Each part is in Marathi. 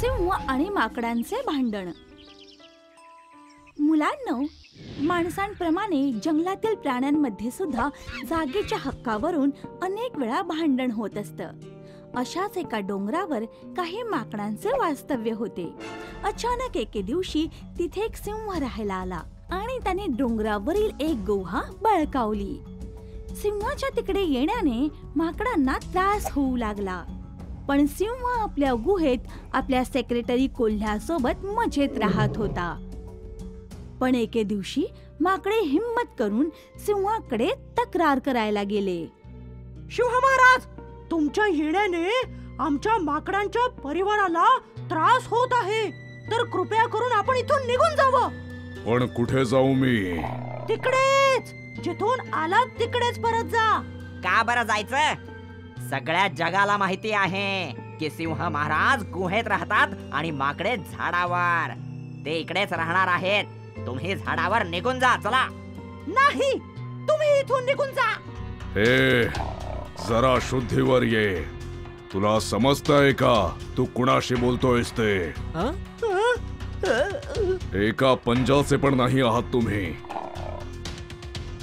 सिंह आणि माकडांचे भांडण. मुलांनो माणसांप्रमाणे जंगलातील प्राण्यांमध्ये सुद्धा जागेच्या हक्कावरून अनेक वेळा भांडण होत असतं. अशाच एका डोंगरावर काही माकडांचे वास्तव्य होते. अचानक एके दिवशी तिथे एक सिंह राहायला आला आणि त्याने डोंगरावरील एक गुहा बळकावली. सिंहाच्या तिकडे येण्याने माकडांना त्रास होऊ लागला. पण सिंह आपल्या गुहेत आपल्या सेक्रेटरी कोल्ह्यासोबत मजेत राहत होता. पण एके दिवशी माकडे हिम्मत करून सिंहाकडे तक्रार करायला गेले. शिव महाराज तुमच्या येण्याने आमच्या माकडांच्या परिवाराला त्रास होत आहे. तर कृपया करून आपण इथून निघून जावं. पण कुठे जाऊ मी? तिकडेच! जिथून आलात तिकडेच परत जा. का बरं जायचं? सगळ्या जगाला माहिती आहे की सिंह महाराज गुहेत राहतात आणि माकडे झाडावर. ते इकडेच राहणार आहेत. तुम्ही झाडावर निघून जा चला. नाही तुम्ही इथून निघून जा. हे जरा शुद्धीवर ये. तुला समजतंय का? तू कुणाशी बोलतोयस ते? एका पंजाचे पण नाही आहात तुम्ही.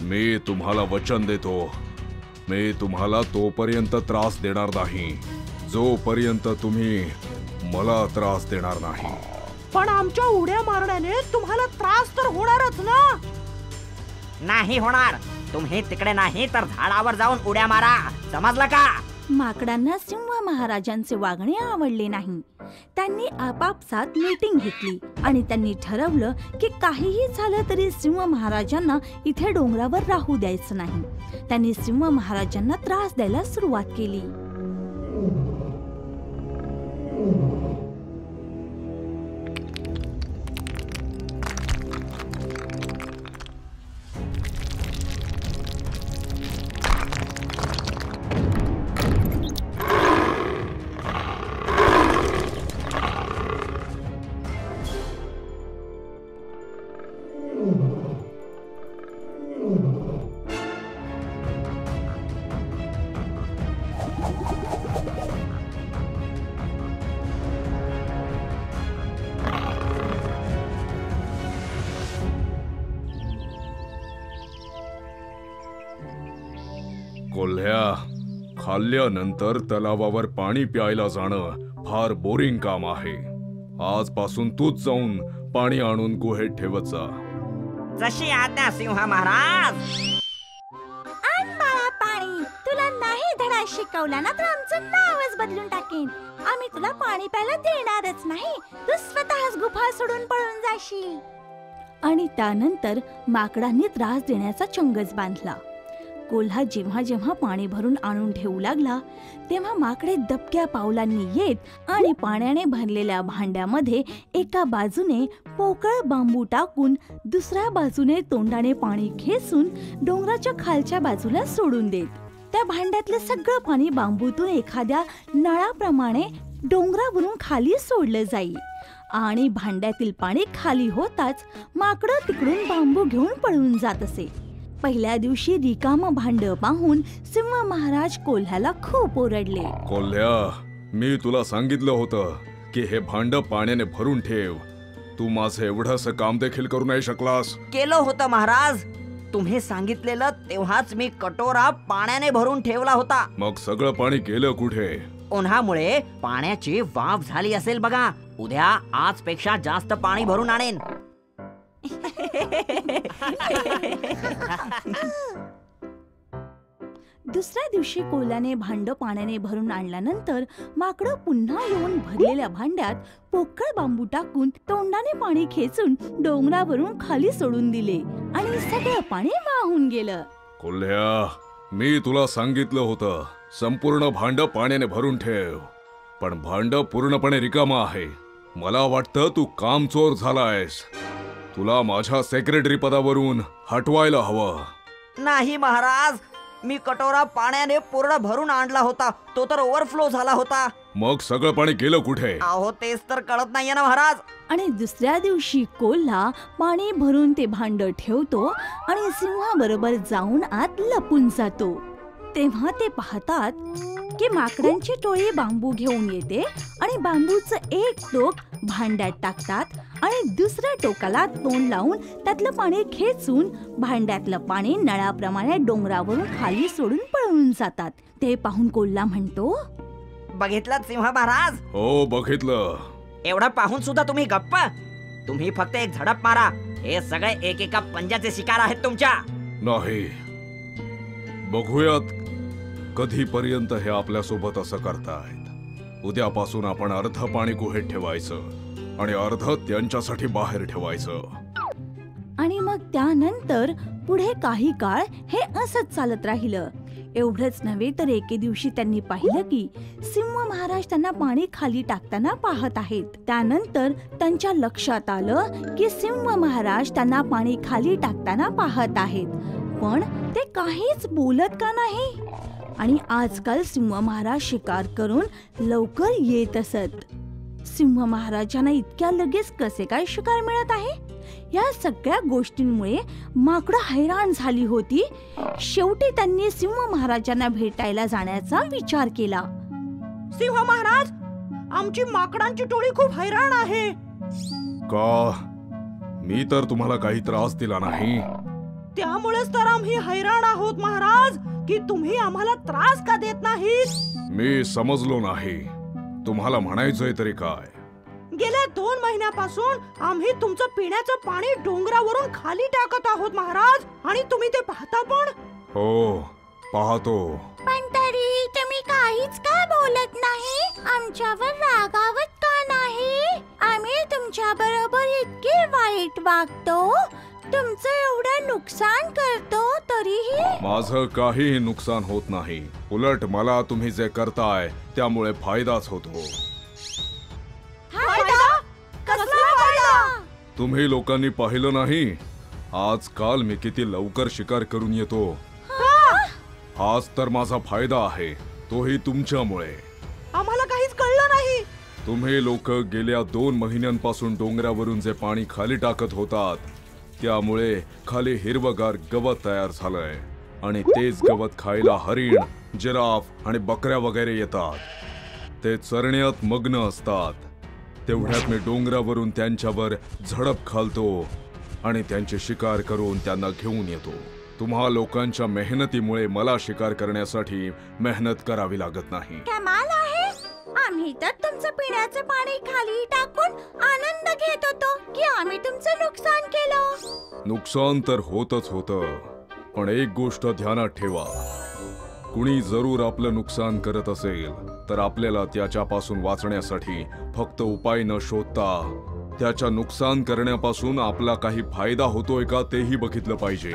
मी तुम्हाला वचन देतो. मी तुम्हाला तोपर्यंत त्रास देणार नाही. जोपर्यंत तुम्ही मला त्रास देणार नाही. पण आमच्या उड्या मारण्याने तुम्हाला त्रास तर होणारच ना? नाही होणार. तुम्ही तिकडे नाही तर झाडावर जाऊन उड्या मारा. समजलं का? माकडांना सिंह महाराजांचे वागणे आवडले नाही. त्यांनी आपापसात मीटिंग घेतली आणि त्यांनी ठरवलं की काहीही झालं तरी सिंह महाराजांना इथे डोंगरावर राहू द्यायचं नाही. त्यांनी सिंह महाराजांना त्रास द्यायला सुरुवात केली. कोल्ह्या खाल्ल्यानंतर तलावावर पाणी प्यायला जाणं फार बोरिंग काम आहे. आजपासून तूच जाऊन पाणी आणून गुहेत ठेवत जा. जशी आज्ञा सिंह महाराज. आण बाळा पाणी. तुला नाही धडा शिकवला ना तर आमचं नावच बदलून टाकेन. आम्ही तुला पाणी प्यायला देणारच नाही. तू स्वतःच गुफा सोडून पळून जाशील. आणि त्यानंतर माकडांनी त्रास देण्याचा चंगच बांधला. कोल्हा जेव्हा जेव्हा पाणी भरून आणून ठेवू लागला तेव्हा माकडे दबक्या पावलांनी येत आणि पाण्याने भरलेल्या भांड्यामध्ये एका बाजूने पोकळ बांबू टाकून दुसऱ्या बाजूने तोंडाने पाणी खेचून डोंगराच्या खालच्या बाजूला सोडून देत. त्या भांड्यातलं सगळं पाणी बांबूतून एखाद्या नळाप्रमाणे डोंगरावरून खाली सोडलं जाई. आणि भांड्यातील पाणी खाली होताच माकडं तिकडून बांबू घेऊन पळून जात असे. पहिल्या दिवशी रिकाम भांड पाहून सिंह महाराज कोल्ह्याला खूप ओरडले. कोल्ह्या मी तुला सांगितलं होतं की हे भांड पाण्याने भरून ठेव. तू माझं एवढंसं काम देखील करू नाही शकलास. केलं होतं महाराज. तुम्ही सांगितलेलं तेव्हाच मी कटोरा पाण्याने भरून ठेवला होता. मग सगळं पाणी गेलं कुठे? उन्हामुळे पाण्याची वाफ झाली असेल बघा. उद्या आजपेक्षा जास्त पाणी भरून आणेन. दुसऱ्या दिवशी कोल्याने भांड पाण्याने भरून आणल्यानंतर माकडं पुन्हा येऊन भरलेल्या भांड्यात पोकळ बांबू टाकून तोंडाने पाणी खेचून डोंगरावरून खाली सोडून दिले आणि सगळं पाणी वाहून गेलं. कोल्ह्या मी तुला सांगितलं होतं संपूर्ण भांड पाण्याने भरून ठेव. पण भांड पूर्णपणे रिकामा आहे. मला वाटतं तू कामचोर आहेस तुला माझ्या सेक्रेटरी पदावरून हटवायला हवं. नाही महाराज. मी कटोरा पाण्याने पूर्ण भरून आणला होता. तो तर ओव्हरफ्लो झाला होता. मग सगळं पाणी गेलं कुठे? अहो तेच तर कळत नाहीये ना महाराज. आणि दुसऱ्या दिवशी कोल्हा पाणी भरून ते भांड ठेवतो आणि सिंहाबरोबर जाऊन आत लपून जातो. तेव्हा ते पाहतात की माकडांची टोळी बांबू घेऊन येते आणि बांबूचं एक टोक भांड्यात टाकतात आणि दुसऱ्या टोकाला तोंड लावून त्यातलं पाणी खेचून भांड्यातलं पाणी नळाप्रमाणे डोंगरावरून खाली सोडून पळून जातात. ते पाहून कोल्हा म्हणतो बघितलं सिंह महाराज? हो बघितलं. एवढं पाहून सुद्धा तुम्ही गप्प? तुम्ही फक्त एक झडप मारा. हे सगळे एक एका पंजाचे शिकार आहेत तुमच्या. नाही बघूयात कधीपर्यंत हे आपल्यासोबत असं असं करतायत. उद्यापासून आपण अर्ध पाणी गुहेत ठेवायचं आणि अर्ध त्यांच्यासाठी बाहेर ठेवायचं. आणि मग त्यानंतर पुढे काही काळ हे असंच चालत राहिलं. एवढंच नव्हे तर एके दिवशी त्यांनी पाहिलं की सिंह महाराज त्यांना पाणी खाली टाकताना पाहत आहेत. त्यानंतर त्यांच्या लक्षात आलं की सिंह महाराज त्यांना पाणी खाली टाकताना पाहत आहेत. पण ते काहीच बोलत का नाही? आणि आजकाल सिंह महाराज शिकार करून लवकर येत असत. सिंह महाराजांना इतक्या लगेच कसे काय शिकार मिळत आहे? या सगळ्या गोष्टींमुळे माकडं हैराण झाली होती. शेवटी त्यांनी सिंह महाराजांना भेटायला जाण्याचा विचार केला. सिंह महाराज आमची माकडांची टोळी खूप हैराण आहे. का? मी तर तुम्हाला काही त्रास दिला नाही. त्यामुळेच तर आम्ही हैराण आहोत महाराज की तुम्ही आम्हाला त्रास का देत नाहीत? मी समजलो नाही. तुम्हाला म्हणायचंय तरी काय? गेल्या दोन महिन्यापासून आम्ही तुमचं पिण्याचं पाणी डोंगरावरून खाली टाकत आहोत महाराज आणि तुम्ही ते पाहता पण? हो पाहतो. पण तरी तुम्ही काहीच का बोलत नाही? आमच्यावर रागावत का नाही? आम्ही तुमच्या बरोबर इतके वाईट वागतो. तुमचं एवढं नुकसान करतो तरीही? माझं काहीही नुकसान होत नाही. उलट मला तुम्ही जे करताय त्यामुळे फायदाच होतो. फायदा? कसला फायदा? तुम्ही लोकांनी पाहिलं नाही? आजकाल मी किती लवकर शिकार करून येतो. हाच तर माझा फायदा आहे. तोही तुमच्यामुळे. आम्हाला काहीच कळलं नाही. तुम्ही लोक गेल्या दोन महिन्यांपासून डोंगरावरून जे पाणी खाली टाकत होतात त्यामुळे खाली हिरवगार गवत तयार झालंय. आणि तेच गवत खायला हरिण जिराफ आणि बकऱ्या वगैरे येतात. ते चरण्यात मग्न असतात. तेवढ्यात मी डोंगरावरून त्यांच्यावर झडप घालतो आणि त्यांचे शिकार करून त्यांना घेऊन येतो. तुम्हा लोकांच्या मेहनतीमुळे मला शिकार करण्यासाठी मेहनत करावी लागत नाही. कमाल आहे? आम्ही तर तुमचं पिण्याचं पाणी खाली टाकून आनंद घेत होतो की आम्ही तुमचं नुकसान केलं. नुकसान तर होतच होतं पण एक गोष्ट ध्यानात ठेवा. कुणी जरूर आपलं नुकसान करत असेल तर आपल्याला त्याच्यापासून वाचण्यासाठी फक्त उपाय न शोधता त्याच्या नुकसान करण्यापासून आपला काही फायदा होतोय का तेही बघितलं पाहिजे.